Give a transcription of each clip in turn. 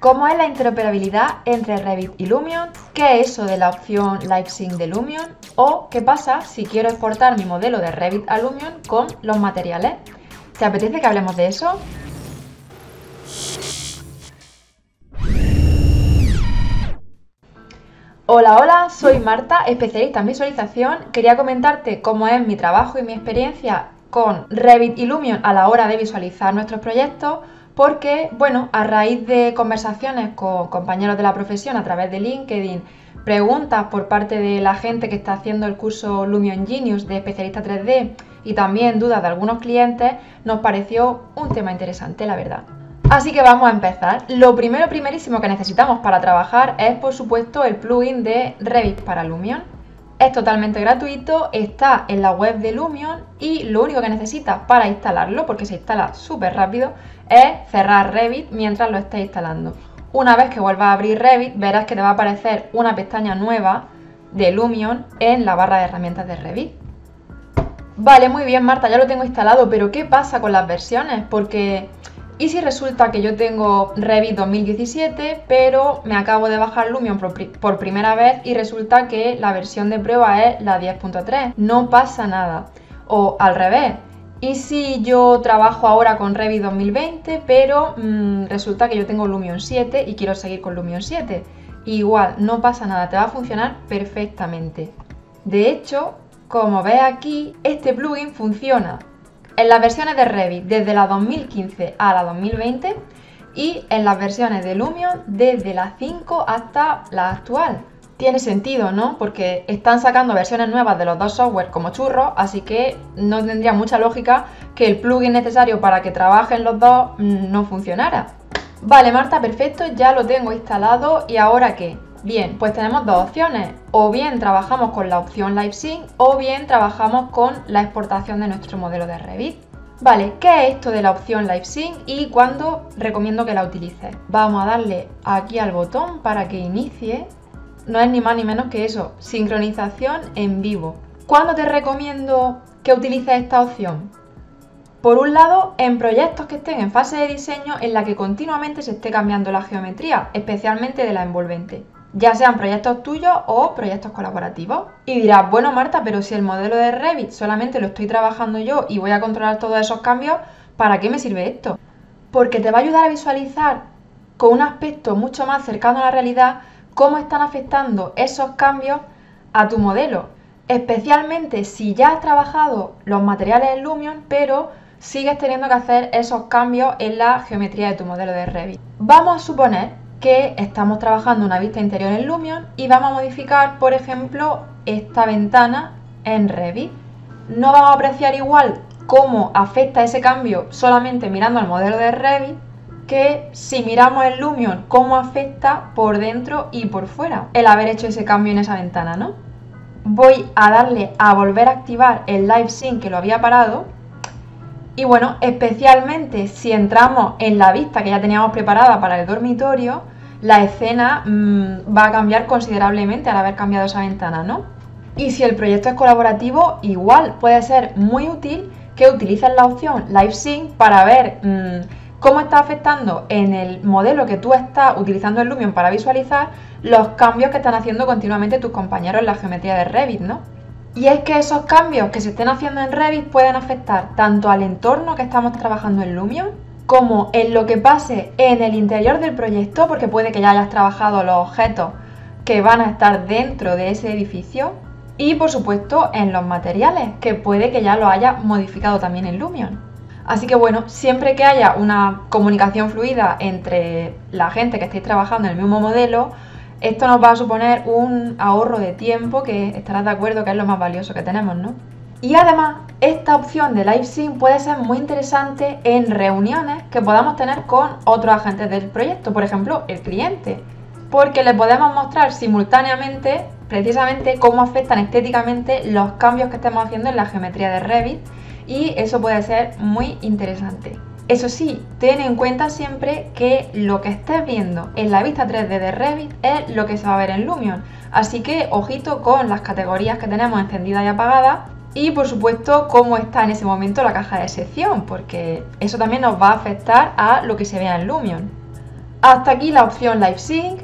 cómo es la interoperabilidad entre Revit y Lumion, qué es eso de la opción Live Sync de Lumion o qué pasa si quiero exportar mi modelo de Revit a Lumion con los materiales. ¿Te apetece que hablemos de eso? Hola, hola, soy Marta, especialista en visualización. Quería comentarte cómo es mi trabajo y mi experiencia con Revit y Lumion a la hora de visualizar nuestros proyectos porque, bueno, a raíz de conversaciones con compañeros de la profesión a través de LinkedIn, preguntas por parte de la gente que está haciendo el curso Lumion Genius de especialista 3D y también dudas de algunos clientes, nos pareció un tema interesante, la verdad. Así que vamos a empezar. Lo primero, primerísimo que necesitamos para trabajar es, por supuesto, el plugin de Revit para Lumion. Es totalmente gratuito, está en la web de Lumion y lo único que necesitas para instalarlo, porque se instala súper rápido, es cerrar Revit mientras lo estés instalando. Una vez que vuelvas a abrir Revit, verás que te va a aparecer una pestaña nueva de Lumion en la barra de herramientas de Revit. Vale, muy bien Marta, ya lo tengo instalado, pero ¿qué pasa con las versiones? Porque y si resulta que yo tengo Revit 2017, pero me acabo de bajar Lumion por, primera vez y resulta que la versión de prueba es la 10.3, no pasa nada. O al revés, y si yo trabajo ahora con Revit 2020, pero mm, resulta que yo tengo Lumion 7 y quiero seguir con Lumion 7. Igual, no pasa nada, te va a funcionar perfectamente. De hecho, como ves aquí, este plugin funciona en las versiones de Revit desde la 2015 a la 2020 y en las versiones de Lumion desde la 5 hasta la actual. Tiene sentido, ¿no? Porque están sacando versiones nuevas de los dos software como churros, así que no tendría mucha lógica que el plugin necesario para que trabajen los dos mm, no funcionara. Vale, Marta, perfecto, ya lo tengo instalado y ahora qué? Bien, pues tenemos dos opciones. O bien trabajamos con la opción LiveSync o bien trabajamos con la exportación de nuestro modelo de Revit. Vale, ¿qué es esto de la opción LiveSync y cuándo recomiendo que la utilices? Vamos a darle aquí al botón para que inicie. No es ni más ni menos que eso, sincronización en vivo. ¿Cuándo te recomiendo que utilices esta opción? Por un lado, en proyectos que estén en fase de diseño en la que continuamente se esté cambiando la geometría, especialmente de la envolvente ya sean proyectos tuyos o proyectos colaborativos. Y dirás, bueno Marta, pero si el modelo de Revit solamente lo estoy trabajando yo y voy a controlar todos esos cambios, ¿para qué me sirve esto? Porque te va a ayudar a visualizar con un aspecto mucho más cercano a la realidad cómo están afectando esos cambios a tu modelo. Especialmente si ya has trabajado los materiales en Lumion, pero sigues teniendo que hacer esos cambios en la geometría de tu modelo de Revit. Vamos a suponer que estamos trabajando una vista interior en Lumion y vamos a modificar, por ejemplo, esta ventana en Revit. No vamos a apreciar igual cómo afecta ese cambio solamente mirando al modelo de Revit que si miramos en Lumion cómo afecta por dentro y por fuera el haber hecho ese cambio en esa ventana, ¿no? Voy a darle a volver a activar el Live Sync que lo había parado y bueno, especialmente si entramos en la vista que ya teníamos preparada para el dormitorio, la escena mm, va a cambiar considerablemente al haber cambiado esa ventana, ¿no? Y si el proyecto es colaborativo, igual puede ser muy útil que utilices la opción Live Sync para ver mm, cómo está afectando en el modelo que tú estás utilizando el Lumion para visualizar los cambios que están haciendo continuamente tus compañeros en la geometría de Revit, ¿no? Y es que esos cambios que se estén haciendo en Revit pueden afectar tanto al entorno que estamos trabajando en Lumion, como en lo que pase en el interior del proyecto, porque puede que ya hayas trabajado los objetos que van a estar dentro de ese edificio, y por supuesto en los materiales, que puede que ya lo haya modificado también en Lumion. Así que bueno, siempre que haya una comunicación fluida entre la gente que estéis trabajando en el mismo modelo, esto nos va a suponer un ahorro de tiempo que estarás de acuerdo que es lo más valioso que tenemos, ¿no? Y además, esta opción de Live Sync puede ser muy interesante en reuniones que podamos tener con otros agentes del proyecto, por ejemplo, el cliente, porque le podemos mostrar simultáneamente precisamente cómo afectan estéticamente los cambios que estemos haciendo en la geometría de Revit y eso puede ser muy interesante. Eso sí, ten en cuenta siempre que lo que estés viendo en la vista 3D de Revit es lo que se va a ver en Lumion. Así que ojito con las categorías que tenemos encendidas y apagadas y por supuesto cómo está en ese momento la caja de sección, porque eso también nos va a afectar a lo que se vea en Lumion. Hasta aquí la opción Live Sync.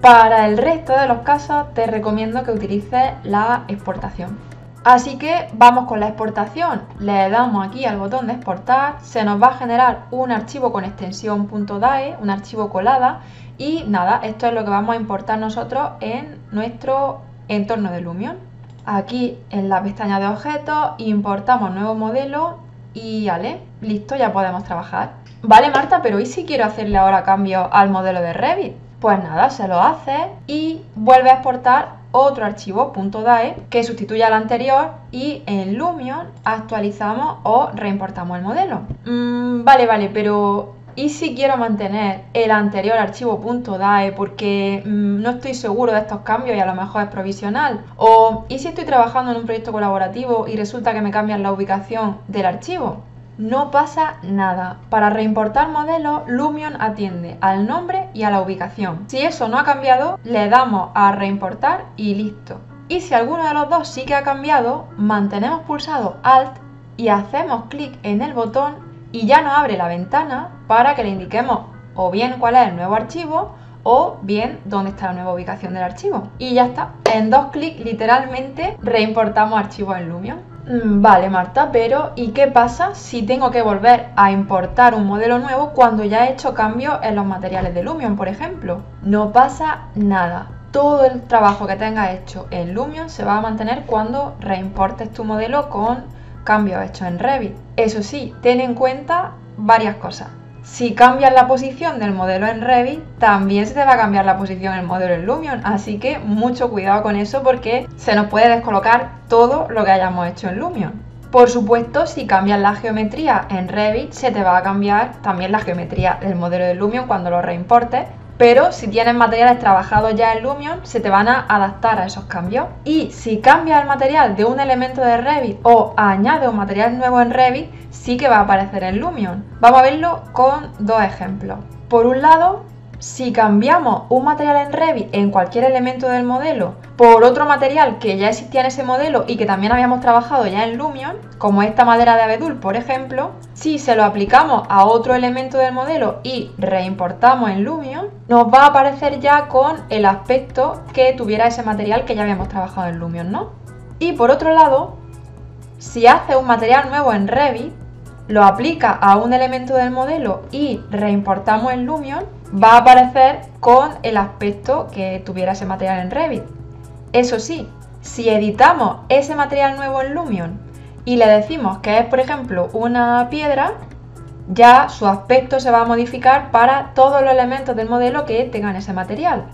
Para el resto de los casos te recomiendo que utilices la exportación. Así que vamos con la exportación. Le damos aquí al botón de exportar, se nos va a generar un archivo con extensión .dae, un archivo colada y nada, esto es lo que vamos a importar nosotros en nuestro entorno de Lumion. Aquí en la pestaña de objetos importamos nuevo modelo y vale, listo, ya podemos trabajar. Vale Marta, pero ¿y si quiero hacerle ahora cambio al modelo de Revit? Pues nada, se lo hace y vuelve a exportar otro archivo .dae que sustituye al anterior y en Lumion actualizamos o reimportamos el modelo. Mm, vale, vale, pero ¿y si quiero mantener el anterior archivo .dae porque mm, no estoy seguro de estos cambios y a lo mejor es provisional? ¿O ¿y si estoy trabajando en un proyecto colaborativo y resulta que me cambian la ubicación del archivo? No pasa nada. Para reimportar modelos, Lumion atiende al nombre y a la ubicación. Si eso no ha cambiado, le damos a reimportar y listo. Y si alguno de los dos sí que ha cambiado, mantenemos pulsado Alt y hacemos clic en el botón y ya nos abre la ventana para que le indiquemos o bien cuál es el nuevo archivo o bien dónde está la nueva ubicación del archivo. Y ya está. En dos clics literalmente reimportamos archivos en Lumion. Mm, vale, Marta, pero ¿y qué pasa si tengo que volver a importar un modelo nuevo cuando ya he hecho cambios en los materiales de Lumion, por ejemplo? No pasa nada. Todo el trabajo que tengas hecho en Lumion se va a mantener cuando reimportes tu modelo con cambios hechos en Revit. Eso sí, ten en cuenta varias cosas. Si cambias la posición del modelo en Revit, también se te va a cambiar la posición del modelo en Lumion, así que mucho cuidado con eso porque se nos puede descolocar todo lo que hayamos hecho en Lumion. Por supuesto, si cambias la geometría en Revit, se te va a cambiar también la geometría del modelo de Lumion cuando lo reimportes, pero si tienes materiales trabajados ya en Lumion, se te van a adaptar a esos cambios. Y si cambias el material de un elemento de Revit o añades un material nuevo en Revit, sí que va a aparecer en Lumion. Vamos a verlo con dos ejemplos. Por un lado, si cambiamos un material en Revit en cualquier elemento del modelo por otro material que ya existía en ese modelo y que también habíamos trabajado ya en Lumion, como esta madera de abedul, por ejemplo, si se lo aplicamos a otro elemento del modelo y reimportamos en Lumion, nos va a aparecer ya con el aspecto que tuviera ese material que ya habíamos trabajado en Lumion, ¿no? Y por otro lado, si hace un material nuevo en Revit, lo aplica a un elemento del modelo y reimportamos en Lumion, va a aparecer con el aspecto que tuviera ese material en Revit. Eso sí, si editamos ese material nuevo en Lumion y le decimos que es, por ejemplo, una piedra, ya su aspecto se va a modificar para todos los elementos del modelo que tengan ese material.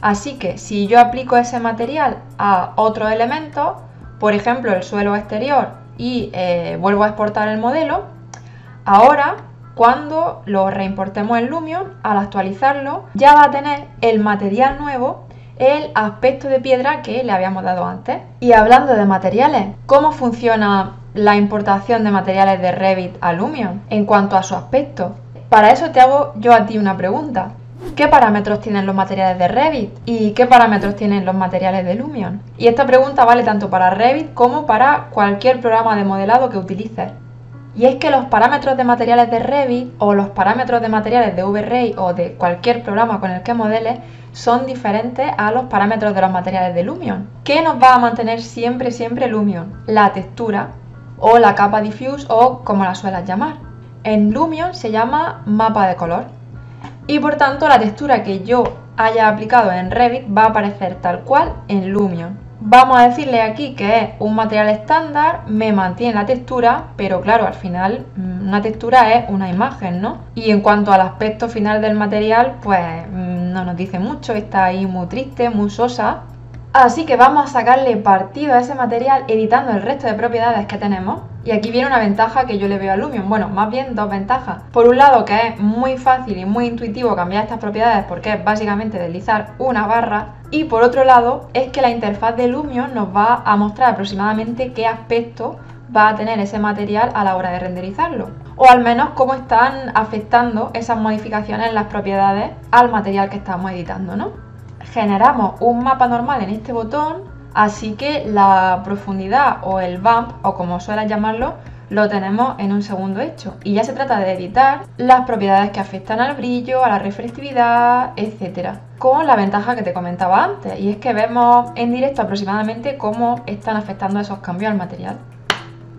Así que si yo aplico ese material a otro elemento, por ejemplo el suelo exterior, y eh, vuelvo a exportar el modelo, ahora cuando lo reimportemos en Lumion, al actualizarlo, ya va a tener el material nuevo, el aspecto de piedra que le habíamos dado antes. Y hablando de materiales, ¿cómo funciona la importación de materiales de Revit a Lumion en cuanto a su aspecto? Para eso te hago yo a ti una pregunta. ¿Qué parámetros tienen los materiales de Revit? ¿Y qué parámetros tienen los materiales de Lumion? Y esta pregunta vale tanto para Revit como para cualquier programa de modelado que utilices. Y es que los parámetros de materiales de Revit o los parámetros de materiales de V-Ray o de cualquier programa con el que modeles son diferentes a los parámetros de los materiales de Lumion. ¿Qué nos va a mantener siempre, siempre Lumion? La textura o la capa diffuse o como la suelas llamar. En Lumion se llama mapa de color y por tanto la textura que yo haya aplicado en Revit va a aparecer tal cual en Lumion. Vamos a decirle aquí que es un material estándar, me mantiene la textura, pero claro, al final mm, una textura es una imagen, ¿no? Y en cuanto al aspecto final del material, pues mm, no nos dice mucho, está ahí muy triste, muy sosa. Así que vamos a sacarle partido a ese material editando el resto de propiedades que tenemos. Y aquí viene una ventaja que yo le veo a Lumion. Bueno, más bien dos ventajas. Por un lado, que es muy fácil y muy intuitivo cambiar estas propiedades porque es básicamente deslizar una barra. Y por otro lado, es que la interfaz de Lumion nos va a mostrar aproximadamente qué aspecto va a tener ese material a la hora de renderizarlo. O al menos cómo están afectando esas modificaciones en las propiedades al material que estamos editando, ¿no? Generamos un mapa normal en este botón Así que la profundidad o el bump, o como suelen llamarlo, lo tenemos en un segundo hecho. Y ya se trata de editar las propiedades que afectan al brillo, a la reflectividad, etc. Con la ventaja que te comentaba antes, y es que vemos en directo aproximadamente cómo están afectando esos cambios al material.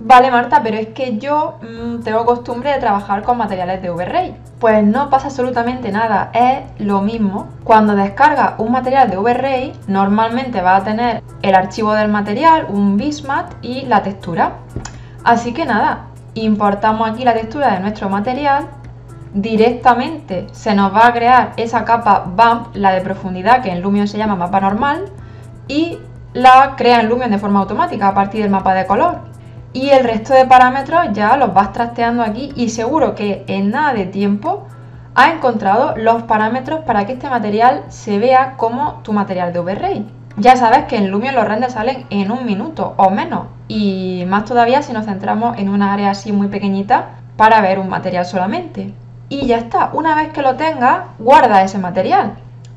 Vale, Marta, pero es que yo mm, tengo costumbre de trabajar con materiales de V-Ray. Pues no pasa absolutamente nada, es lo mismo. Cuando descargas un material de V-Ray, normalmente va a tener el archivo del material, un bismat y la textura. Así que nada, importamos aquí la textura de nuestro material, directamente se nos va a crear esa capa BAMP, la de profundidad, que en Lumion se llama mapa normal, y la crea en Lumion de forma automática a partir del mapa de color y el resto de parámetros ya los vas trasteando aquí y seguro que en nada de tiempo has encontrado los parámetros para que este material se vea como tu material de V-Ray. Ya sabes que en Lumion los renders salen en un minuto o menos y más todavía si nos centramos en una área así muy pequeñita para ver un material solamente. Y ya está, una vez que lo tengas, guarda ese material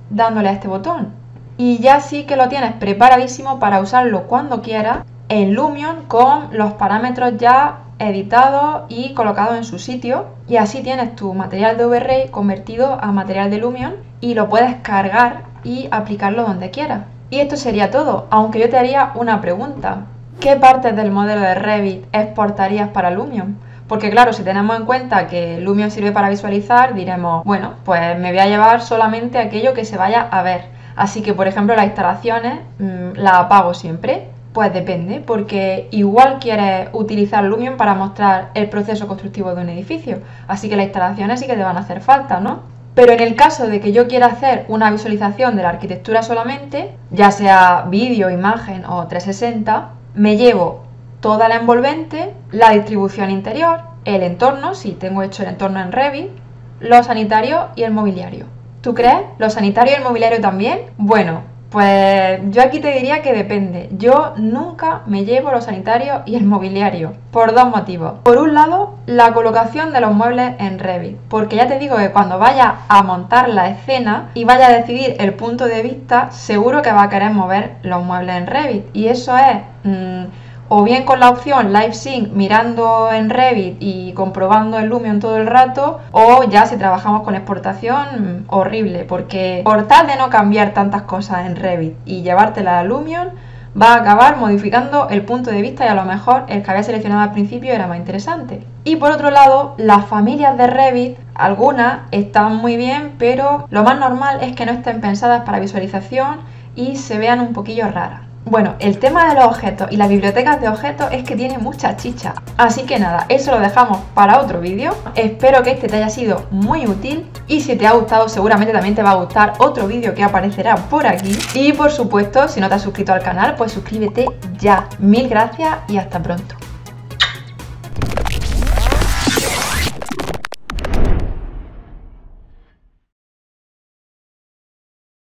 dándole a este botón. Y ya sí que lo tienes preparadísimo para usarlo cuando quieras en Lumion con los parámetros ya editados y colocados en su sitio y así tienes tu material de V-Ray convertido a material de Lumion y lo puedes cargar y aplicarlo donde quieras. Y esto sería todo, aunque yo te haría una pregunta. ¿Qué partes del modelo de Revit exportarías para Lumion? Porque claro, si tenemos en cuenta que Lumion sirve para visualizar, diremos, bueno, pues me voy a llevar solamente aquello que se vaya a ver. Así que, por ejemplo, las instalaciones mm, las apago siempre pues depende, porque igual quieres utilizar Lumion para mostrar el proceso constructivo de un edificio, así que las instalaciones sí que te van a hacer falta, ¿no? Pero en el caso de que yo quiera hacer una visualización de la arquitectura solamente, ya sea vídeo, imagen o 360, me llevo toda la envolvente, la distribución interior, el entorno, si tengo hecho el entorno en Revit, lo sanitario y el mobiliario. ¿Tú crees? ¿Lo sanitario y el mobiliario también? Bueno, pues yo aquí te diría que depende. Yo nunca me llevo los sanitarios y el mobiliario, por dos motivos. Por un lado, la colocación de los muebles en Revit, porque ya te digo que cuando vaya a montar la escena y vaya a decidir el punto de vista, seguro que va a querer mover los muebles en Revit. Y eso es... Mm, o bien con la opción Live Sync mirando en Revit y comprobando el Lumion todo el rato, o ya si trabajamos con exportación, horrible, porque por tal de no cambiar tantas cosas en Revit y llevártela a Lumion, va a acabar modificando el punto de vista y a lo mejor el que había seleccionado al principio era más interesante. Y por otro lado, las familias de Revit, algunas están muy bien, pero lo más normal es que no estén pensadas para visualización y se vean un poquillo raras. Bueno, el tema de los objetos y las bibliotecas de objetos es que tiene mucha chicha. Así que nada, eso lo dejamos para otro vídeo. Espero que este te haya sido muy útil y si te ha gustado seguramente también te va a gustar otro vídeo que aparecerá por aquí. Y por supuesto, si no te has suscrito al canal, pues suscríbete ya. Mil gracias y hasta pronto.